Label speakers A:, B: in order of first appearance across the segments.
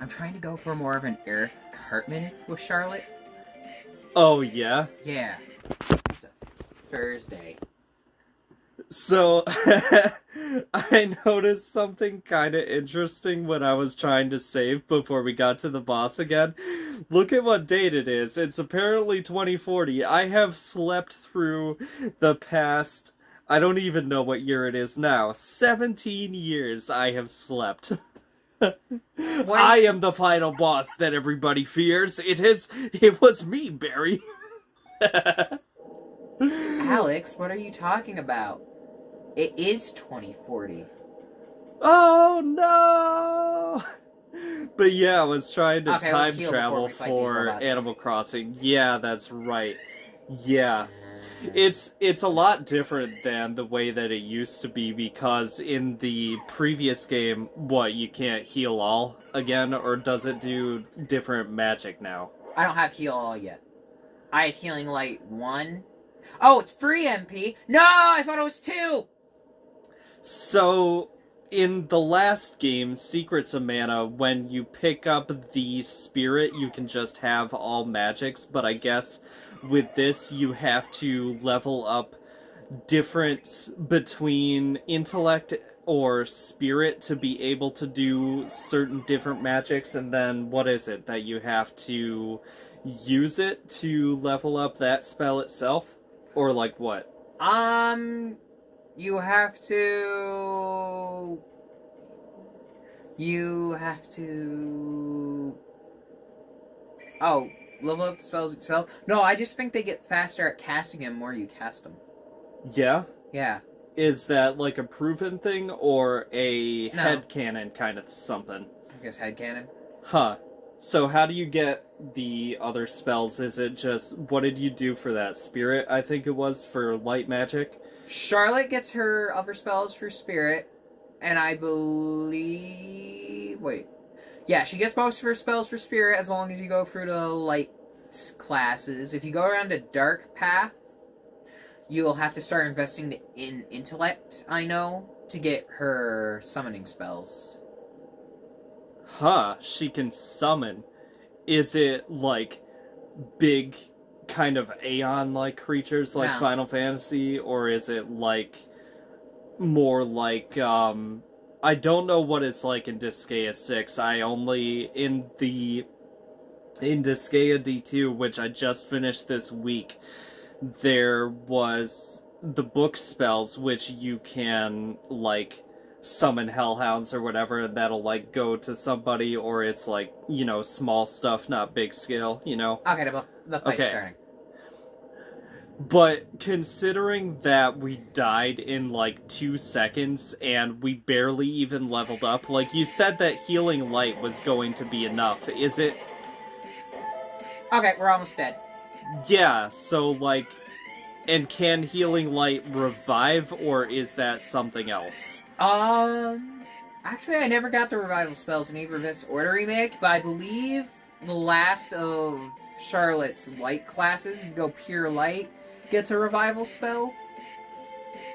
A: I'm trying to go for more of an Eric Cartman with Charlotte.
B: Oh, yeah?
A: Yeah. It's a Thursday.
B: So, I noticed something kind of interesting when I was trying to save before we got to the boss again. Look at what date it is. It's apparently 2040. I have slept through the past. I don't even know what year it is now. 17 years I have slept. I am the final boss that everybody fears. It is. It was me, Barry.
A: Alex, what are you talking about? It is 2040.
B: Oh no! But yeah, I was trying to
A: Okay,
B: time travel
A: before we fight these
B: for. Animal Crossing. Yeah, that's right. Yeah. It's it's a lot different than the way that it used to be because in the previous game, what, you can't heal all again or does it do different magic now?
A: I don't have heal all yet. I had healing light one. Oh, it's free MP. No, I thought it was two.
B: So, in the last game, Secrets of Mana, when you pick up the spirit, you can just have all magics, but I guess with this, you have to level up difference between intellect or spirit to be able to do certain different magics, and then what is it that you have to use it to level up that spell itself? Or like what?
A: Um, you have to. You have to. Oh, level up the spells itself? No, I just think they get faster at casting them more you cast them.
B: Yeah?
A: Yeah.
B: Is that like a proven thing or a
A: No.
B: headcanon kind of something?
A: I guess head headcanon.
B: Huh. So how do you get the other spells? Is it just what did you do for that spirit? I think it was for light magic.
A: Charlotte gets her other spells for spirit, and I believe. Wait. Yeah, she gets most of her spells for spirit as long as you go through the light classes. If you go around a dark path, you'll have to start investing in intellect, I know, to get her summoning spells.
B: Huh, she can summon. Is it like big kind of Aeon like creatures like
A: No.
B: Final Fantasy or is it like more like um I don't know what it's like in Disgaea 6. I only in the in Disgaea D2 which I just finished this week there was the book spells which you can like summon hellhounds or whatever and that'll like go to somebody or it's like you know small stuff not big scale you know
A: Okay, the, the fight's
B: Okay.
A: starting.
B: But considering that we died in like two seconds and we barely even leveled up like you said that healing light was going to be enough. Is it
A: Okay, we're almost dead.
B: yeah so like and can healing light revive or is that something else?
A: Um, actually, I never got the revival spells in either of this or the remake, but I believe the last of Charlotte's light classes, go pure light, gets a revival spell,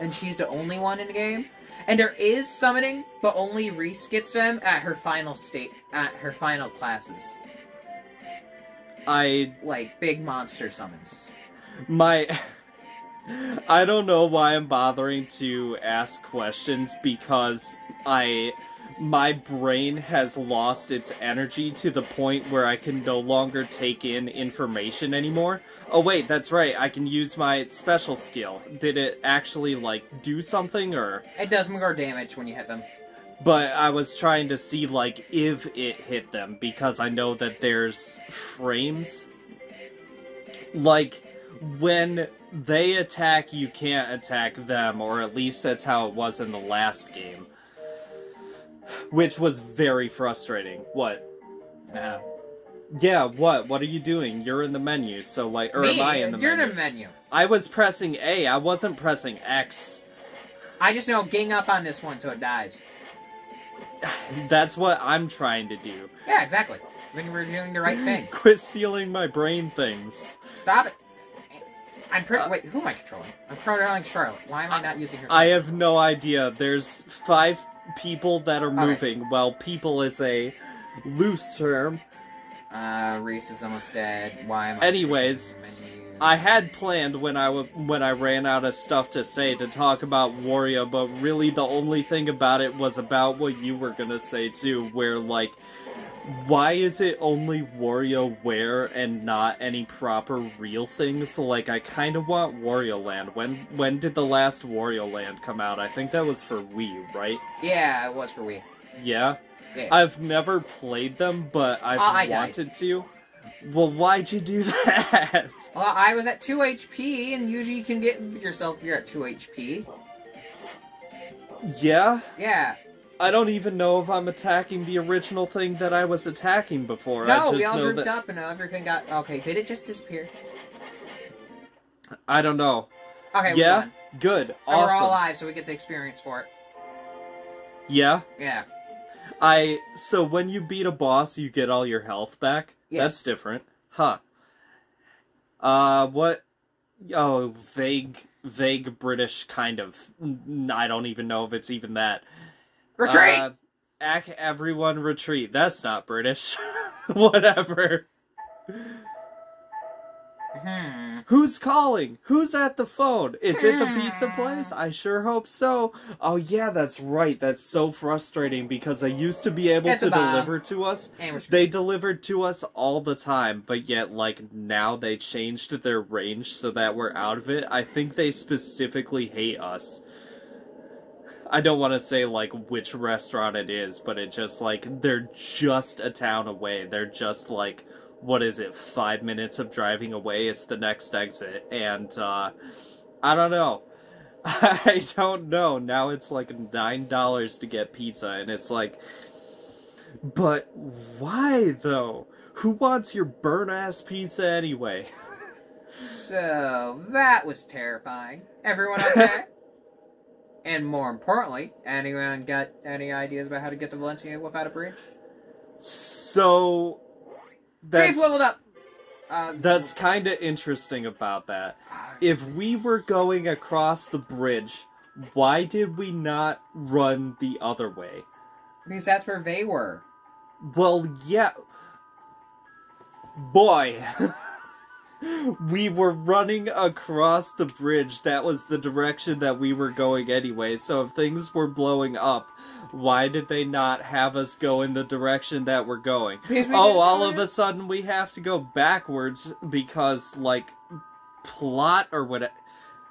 A: and she's the only one in the game. And there is summoning, but only Riesz gets them at her final state, at her final classes,
B: i
A: like big monster summons.
B: my I don't know why I'm bothering to ask questions because I my brain has lost its energy to the point where I can no longer take in information anymore. Oh wait, that's right. I can use my special skill. Did it actually like do something or
A: It does more damage when you hit them.
B: but I was trying to see like if it hit them because I know that there's frames. Like when they attack, you can't attack them, or at least that's how it was in the last game. Which was very frustrating. What?
A: No.
B: Yeah, what? What are you doing? You're in the menu, so like, or
A: Me,
B: am I in the menu?
A: you're in the menu.
B: I was pressing A, I wasn't pressing X.
A: I just know gang up on this one so it dies.
B: That's what I'm trying to do.
A: Yeah, exactly. Then we're doing the right thing.
B: Quit stealing my brain things.
A: Stop it. I'm pretty.
B: Uh,
A: wait, who am I controlling? I'm controlling Charlotte. Why am I not using her?
B: I have no idea. There's five people that are moving. Well, people is a loose term.
A: Uh, Riesz is almost dead. Why am I?
B: Anyways,
A: checking the menu?
B: I had planned when I when I ran out of stuff to say to talk about Wario, but really the only thing about it was about what you were gonna say too, where like, why is it only WarioWare and not any proper real things? Like, I kind of want Wario Land. When when did the last Wario Land come out? I think that was for Wii, right?
A: Yeah, it was for Wii.
B: Yeah.
A: Yeah.
B: I've never played them, but I've
A: Uh, I died.
B: wanted to. Well, why'd you do that?
A: Well, I was at 2 HP, and usually you can get yourself here at 2 HP.
B: yeah.
A: Yeah.
B: I don't even know if I'm attacking the original thing that I was attacking before. I
A: No,
B: just
A: we all
B: know
A: grouped
B: that...
A: up, and everything got... Okay, did it just disappear?
B: I don't know.
A: Okay,
B: yeah, good,
A: And we're all alive, so we get the experience for it.
B: Yeah,
A: Yeah.
B: I. So when you beat a boss, you get all your health back.
A: Yes.
B: That's different, huh? Uh, what? Oh, vague, vague British kind of. I don't even know if it's even that.
A: Retreat!
B: Uh, ac- everyone retreat. That's not British. Whatever.
A: Hmm.
B: Who's calling? Who's at the phone? Is it the pizza
A: Hmm.
B: place? I sure hope so. Oh yeah, that's right. That's so frustrating because they used to be able
A: It's
B: to
A: Bob.
B: deliver to us. They delivered to us all the time, but yet like now they changed their range so that we're out of it. I think they specifically hate us. I don't want to say like which restaurant it is, but it just like they're just a town away. They're just like what is it? 5 minutes of driving away is the next exit and uh I don't know. I don't know. Now it's like $9 to get pizza and it's like but why though? Who wants your burn ass pizza anyway?
A: So, that was terrifying. Everyone okay? and more importantly, anyone got any ideas about how to get to Valsena without a bridge?
B: So that's
A: We've leveled up! Uh,
B: that's kind of interesting about that. If we were going across the bridge, why did we not run the other way?
A: Because that's where they were.
B: Well, yeah. Boy. we were running across the bridge. That was the direction that we were going anyway. So if things were blowing up, why did they not have us go in the direction that we're going?
A: We
B: Oh, all of a sudden we have to go backwards because, like, plot or whatever.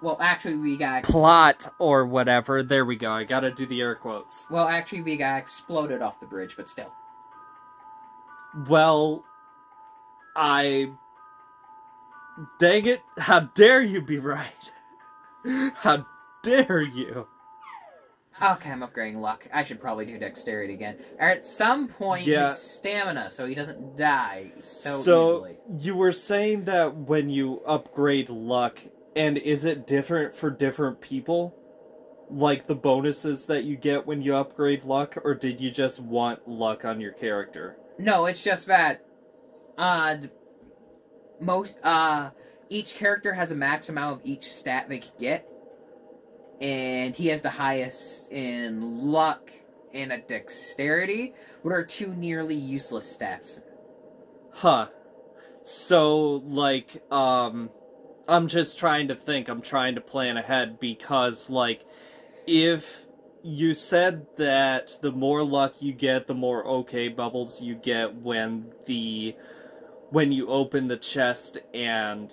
A: Well, actually, we got.
B: Plot or whatever. There we go. I gotta do the air quotes.
A: Well, actually, we got exploded off the bridge, but still.
B: Well, I. Dang it! How dare you be right? How dare you?
A: Okay, I'm upgrading luck. I should probably do dexterity again. Or at some point,
B: Yeah.
A: his stamina, so he doesn't die so,
B: so
A: easily.
B: you were saying that when you upgrade luck, and is it different for different people? Like the bonuses that you get when you upgrade luck, or did you just want luck on your character?
A: No, it's just that. Uh, most uh, each character has a max amount of each stat they can get, and he has the highest in luck and a dexterity, what are two nearly useless stats.
B: Huh. So, like, um, I'm just trying to think, I'm trying to plan ahead because, like, if you said that the more luck you get, the more okay bubbles you get when the when you open the chest and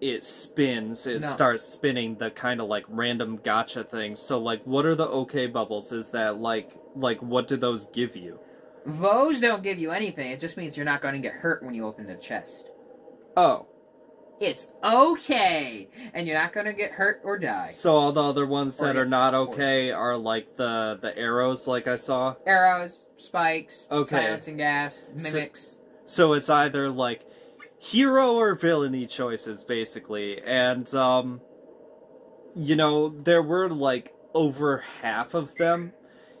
B: it spins, it
A: No.
B: starts spinning the kind of like random gotcha thing. So like what are the okay bubbles? Is that like like what do those give you?
A: Those don't give you anything. It just means you're not going to get hurt when you open the chest.
B: Oh.
A: It's okay, and you're not going to get hurt or die.
B: So all the other ones that are not okay are like the the arrows, like I saw.
A: Arrows, spikes,
B: Okay.
A: silencing gas, mimics.
B: So it's either like hero or villainy choices, basically. And um, you know, there were like over half of them.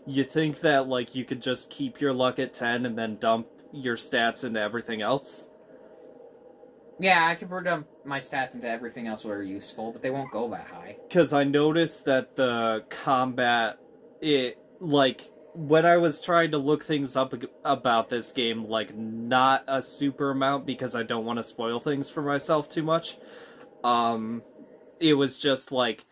B: You think that like you could just keep your luck at ten and then dump your stats into everything else?
A: Yeah, I can dump my stats into everything else that are useful, but they won't go that high.
B: Because I noticed that the combat, it like when I was trying to look things up about this game, like not a super amount because I don't want to spoil things for myself too much. Um, it was just like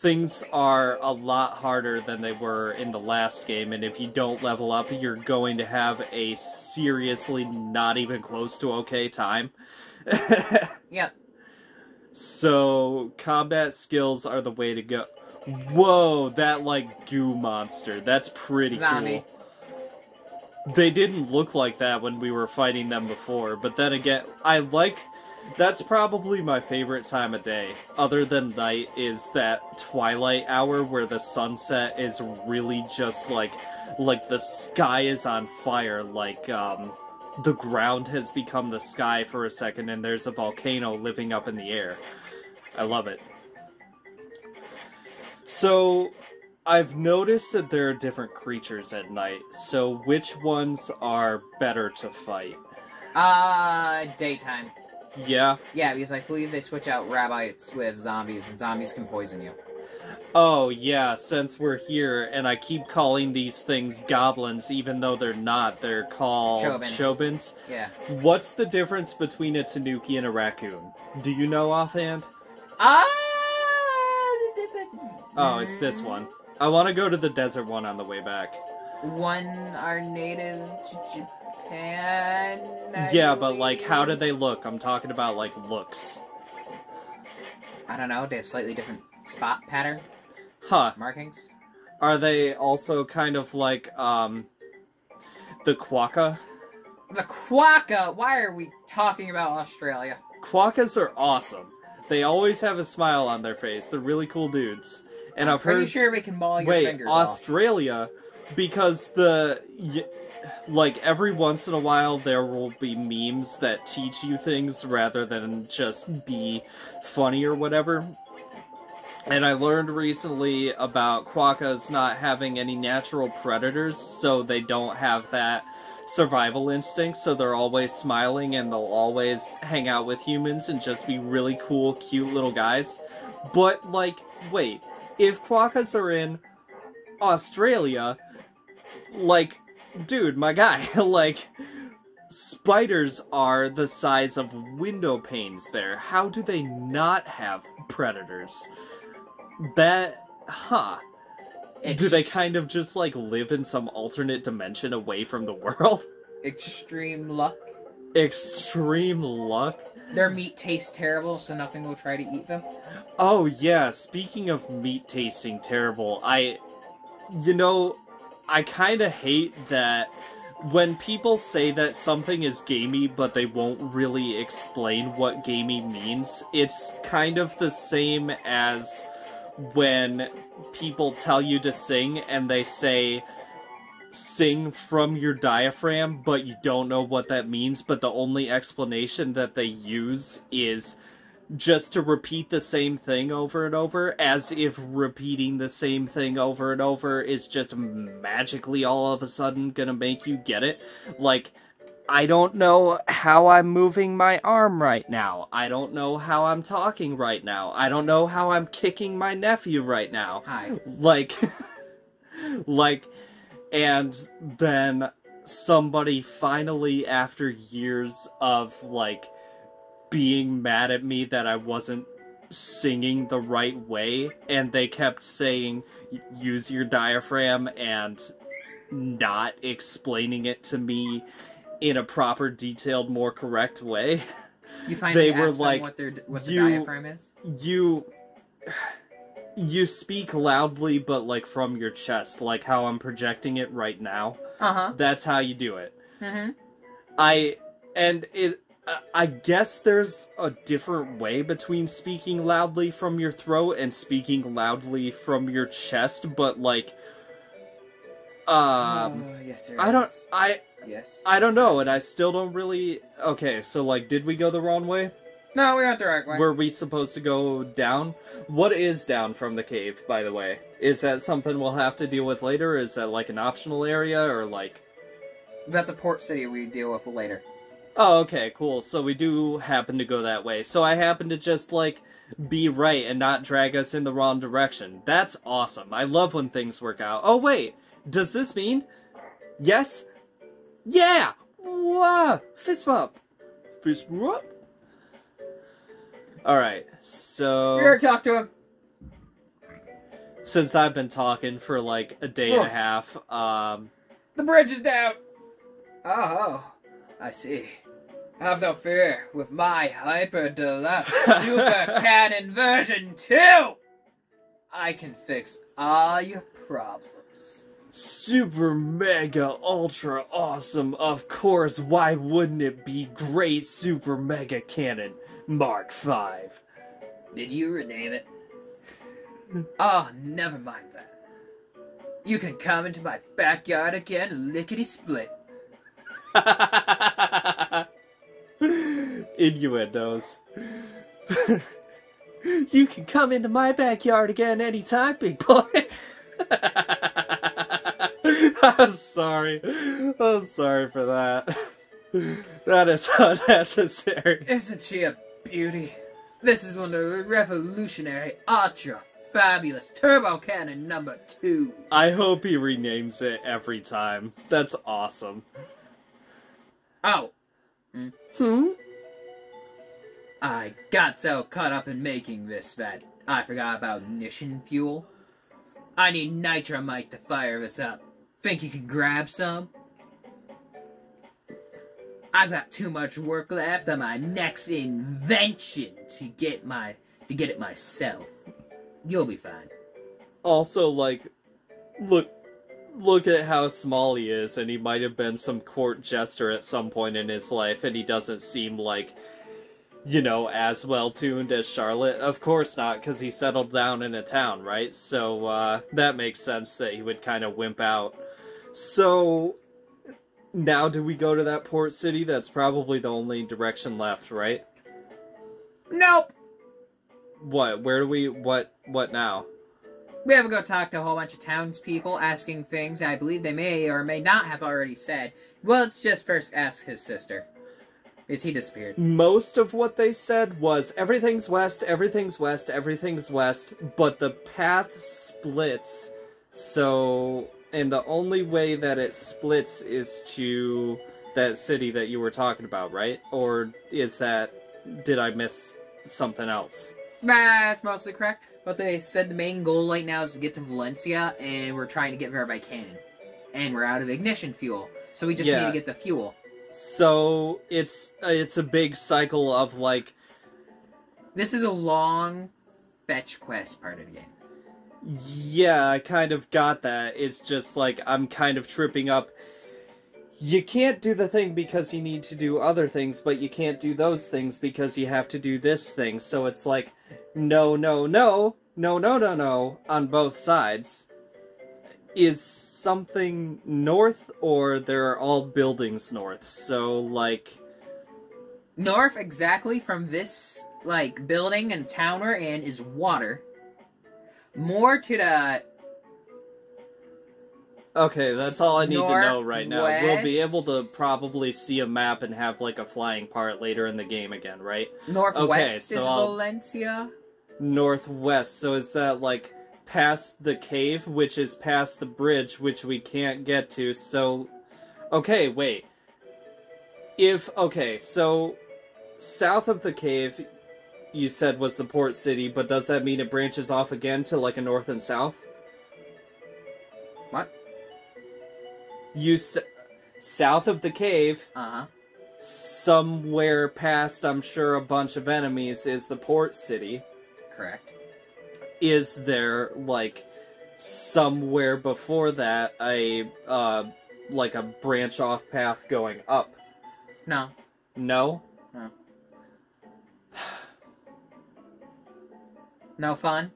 B: things are a lot harder than they were in the last game, and if you don't level up, you're going to have a seriously not even close to okay time.
A: Yep.
B: So combat skills are the way to go. Whoa, that like goo monster. That's pretty
A: Zombie.
B: cool. They didn't look like that when we were fighting them before, but then again, I like that's probably my favorite time of day, other than night, is that twilight hour where the sunset is really just like like the sky is on fire, like um the ground has become the sky for a second and there's a volcano living up in the air. I love it. So, I've noticed that there are different creatures at night. So, which ones are better to fight?
A: Uh, daytime.
B: Yeah.
A: Yeah, because I believe they switch out rabbits with zombies, and zombies can poison you.
B: Oh, yeah, since we're here and I keep calling these things goblins even though they're not, they're called
A: Chobins.
B: Chobins.
A: Yeah.
B: What's the difference between a tanuki and a raccoon? Do you know offhand?
A: Ah!
B: Oh, it's this one. I want to go to the desert one on the way back.
A: One are native to Japan. I
B: Yeah, but like, how do they look? I'm talking about like looks.
A: I don't know. They have slightly different spot pattern
B: Huh.
A: markings.
B: Are they also kind of like, um, the quokka?
A: The quokka. Why are we talking about Australia?
B: Quokkas are awesome. They always have a smile on their face. They're really cool dudes. And
A: I'm
B: I've
A: pretty
B: heard.
A: sure we can maul your
B: Wait,
A: fingers off.
B: Australia, because the y- like every once in a while there will be memes that teach you things rather than just be funny or whatever. And I learned recently about quokkas not having any natural predators, so they don't have that survival instinct, so they're always smiling and they'll always hang out with humans and just be really cool, cute little guys. But, like, wait, if quokkas are in Australia, like, dude, my guy, like, spiders are the size of window panes there. How do they not have predators? That, huh. Do they kind of just, like, live in some alternate dimension away from the world?
A: extreme luck?
B: Extreme luck?
A: Their meat tastes terrible, so nothing will try to eat them.
B: Oh yeah, speaking of meat tasting terrible, I you know, I kind of hate that when people say that something is gamey but they won't really explain what gamey means. It's kind of the same as when people tell you to sing and they say sing from your diaphragm but you don't know what that means but the only explanation that they use is just to repeat the same thing over and over, as if repeating the same thing over and over is just magically all of a sudden gonna make you get it. Like, I don't know how I'm moving my arm right now. I don't know how I'm talking right now. I don't know how I'm kicking my nephew right now
A: Hi.
B: like like and then somebody finally after years of like being mad at me that I wasn't singing the right way and they kept saying use your diaphragm and not explaining it to me in a proper detailed more correct way
A: You finally
B: They were like,
A: what their what the
B: you-
A: diaphragm is.
B: you you speak loudly but like from your chest like how i'm projecting it right now
A: Uh huh.
B: that's how you do it
A: Mm-hmm.
B: i and it I- i guess there's a different way between speaking loudly from your throat and speaking loudly from your chest but like um
A: oh, yes,
B: i don't i
A: Yes.
B: i don't know and i still don't really okay so like did we go the wrong way
A: No, we went the right way.
B: Were we supposed to go down? What is down from the cave, by the way? Is that something we'll have to deal with later? Is that like an optional area or like
A: That's a port city we deal with later.
B: Oh, okay, cool. So we do happen to go that way. So I happen to just like be right and not drag us in the wrong direction. That's awesome. I love when things work out. Oh wait, Does this mean yes? Yeah! Wah! Fist bump! Fist bump? Alright, so.
A: Here, talk to him.
B: Since I've been talking for like a day and
A: Oh.
B: a half, um.
A: The bridge is down. Oh, I see. Have no fear. With my Hyper Deluxe Super Cannon version 2, I can fix all your problems.
B: Super mega ultra awesome, of course, why wouldn't it be great super mega cannon Mark 5?
A: Did you rename it? oh, never mind that. You can come into my backyard again, lickety split.
B: Innuendos. you can come into my backyard again anytime, big boy. I'm sorry. I'm sorry for that. That is unnecessary.
A: Isn't she a beauty? This is one of the revolutionary, ultra fabulous turbo cannon number two.
B: I hope he renames it every time. That's awesome.
A: Oh,
B: Hmm?
A: I got so caught up in making this that I forgot about ignition fuel. I need nitromite to fire this up. Think you can grab some? I've got too much work left on my next invention to get my to get it myself. You'll be fine.
B: Also, like, look, look at how small he is, and he might have been some court jester at some point in his life, and he doesn't seem like, you know, as well tuned as Charlotte. Of course not, because he settled down in a town, right? So uh, that makes sense that he would kind of wimp out. So now, do we go to that port city? That's probably the only direction left, right?
A: Nope.
B: What? Where do we? What? What now?
A: We have to go talk to a whole bunch of townspeople asking things I believe they may or may not have already said. Well, let's just first ask his sister. Is he disappeared.
B: most of what they said was everything's west, everything's west, everything's west, but the path splits. So, and the only way that it splits is to that city that you were talking about, right? Or is that did I miss something else?
A: That's mostly correct. But they said the main goal right now is to get to Valsena, and we're trying to get there by cannon. And we're out of ignition fuel. So we just
B: Yeah.
A: need to get the fuel.
B: So, it's uh, it's a big cycle of like
A: This is a long fetch quest part of the game.
B: Yeah, I kind of got that. It's just like I'm kind of tripping up. You can't do the thing because you need to do other things, but you can't do those things because you have to do this thing. So it's like, no, no, no, no, no, no, no, on both sides. Is something north, or there are all buildings north? So, like,
A: North, exactly from this, like, building and town we're in is water. More to the
B: Okay, that's all I need to know right now. We'll be able to probably see a map and have like a flying part later in the game again, right?
A: northwest
B: so
A: is
B: I'll-
A: Valsena.
B: Northwest. So is that like past the cave, which is past the bridge, which we can't get to? So, okay, wait. If okay, so south of the cave, you said was the port city, but does that mean it branches off again to like a north and south?
A: What?
B: You s- south of the cave,
A: Uh huh.
B: somewhere past, I'm sure, a bunch of enemies is the port city.
A: Correct.
B: Is there like somewhere before that a uh, like a branch off path going up?
A: No.
B: No.
A: No fun?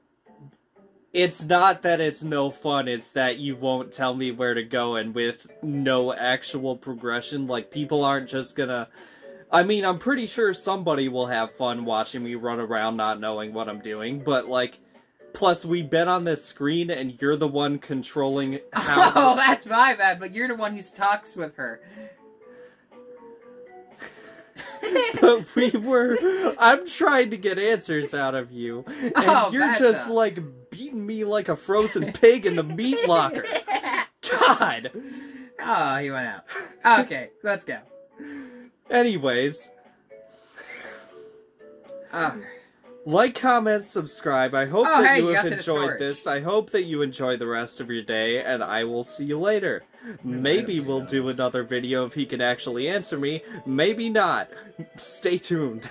B: It's not that it's no fun, it's that you won't tell me where to go and with no actual progression. Like, people aren't just gonna. I mean, I'm pretty sure somebody will have fun watching me run around not knowing what I'm doing, but like. Plus, we've been on this screen and you're the one controlling how.
A: Oh, that's my bad, but you're the one who talks with her.
B: but we were. I'm trying to get answers out of you, and
A: Oh,
B: you're just
A: a-
B: like beating me like a frozen pig in the meat locker. God.
A: Oh, he went out. Okay, let's go.
B: Anyways,
A: Oh,
B: like, comment, subscribe. I hope
A: Oh,
B: that
A: hey,
B: you have
A: got to the
B: enjoyed this. I hope that you enjoy the rest of your day, and I will see you later. Maybe we'll do another video if he can actually answer me. Maybe not. Stay tuned.